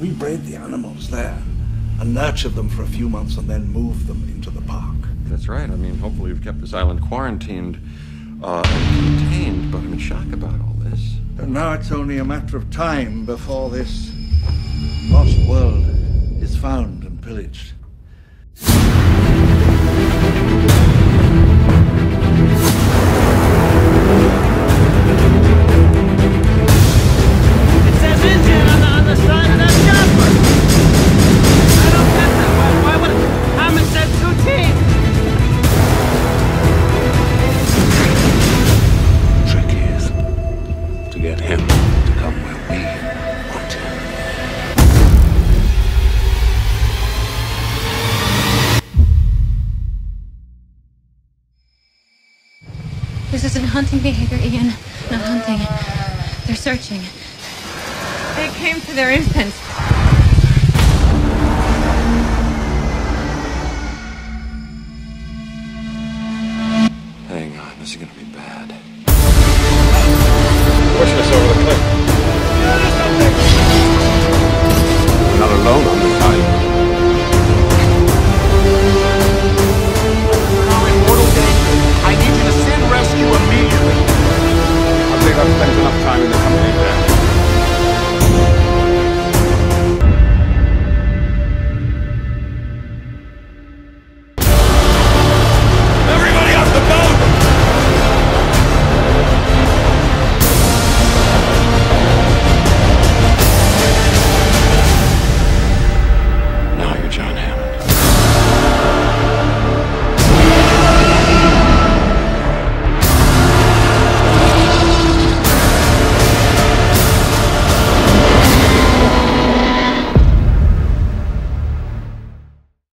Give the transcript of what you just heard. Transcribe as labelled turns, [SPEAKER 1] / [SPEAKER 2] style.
[SPEAKER 1] We bred the animals there and nurtured them for a few months and then moved them into the park.
[SPEAKER 2] That's right. I mean, hopefully we've kept this island quarantined uh, and contained, but I'm in shock about all this.
[SPEAKER 1] And now it's only a matter of time before this lost world is found and pillaged.
[SPEAKER 3] This isn't hunting behavior, Ian. Not hunting. They're searching. They came for their infant.
[SPEAKER 2] Hang on, this is gonna be bad.